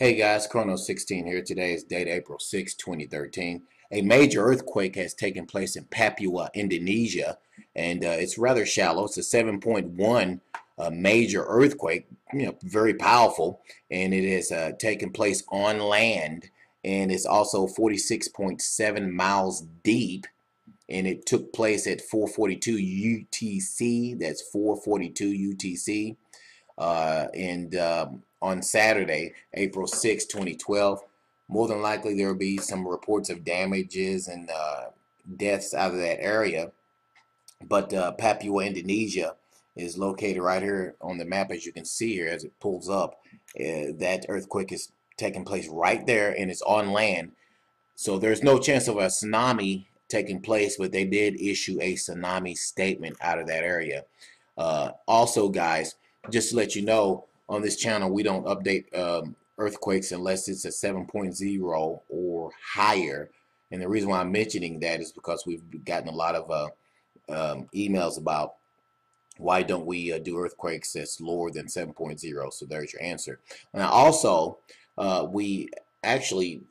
Hey guys, Chrono 16 here. Today is date April 6, 2013. A major earthquake has taken place in Papua, Indonesia, and uh, it's rather shallow. It's a 7.1 uh, major earthquake, you know, very powerful, and it has uh, taken place on land, and it's also 46.7 miles deep, and it took place at 442 UTC. That's 442 UTC, uh, and um, on Saturday, April 6, 2012. More than likely, there will be some reports of damages and uh, deaths out of that area. But uh, Papua, Indonesia is located right here on the map, as you can see here as it pulls up. Uh, that earthquake is taking place right there and it's on land. So there's no chance of a tsunami taking place, but they did issue a tsunami statement out of that area. Uh, also, guys, just to let you know, on this channel, we don't update um, earthquakes unless it's a 7.0 or higher. And the reason why I'm mentioning that is because we've gotten a lot of uh, um, emails about why don't we uh, do earthquakes that's lower than 7.0. So there's your answer. Now also, uh, we actually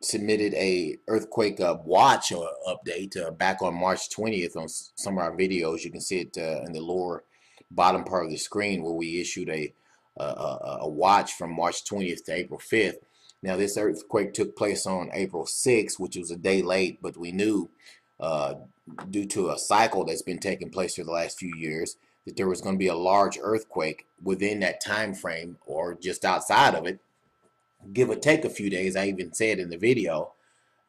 submitted a earthquake uh, watch or update uh, back on March 20th on some of our videos. You can see it uh, in the lower bottom part of the screen where we issued a, a, a watch from March 20th to April 5th. Now this earthquake took place on April 6th, which was a day late, but we knew uh, due to a cycle that's been taking place for the last few years that there was going to be a large earthquake within that time frame or just outside of it. Give or take a few days, I even said in the video,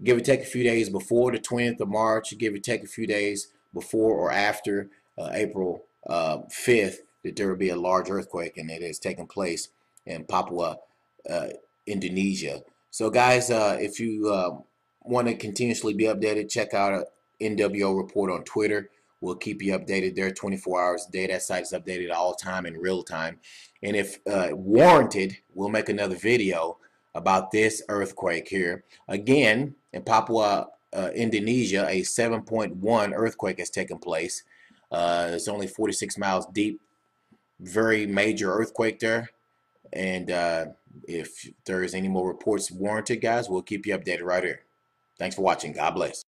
give or take a few days before the 20th of March, give or take a few days before or after uh, April uh, 5th that there will be a large earthquake and it has taken place in Papua, uh, Indonesia. So guys, uh, if you uh, want to continuously be updated, check out NWO Report on Twitter. We'll keep you updated there 24 hours a day. That site is updated all time in real time. And if uh, warranted, we'll make another video about this earthquake here. Again, in Papua, uh, Indonesia, a 7.1 earthquake has taken place. Uh, it's only 46 miles deep. Very major earthquake there. And uh, if there is any more reports warranted, guys, we'll keep you updated right here. Thanks for watching. God bless.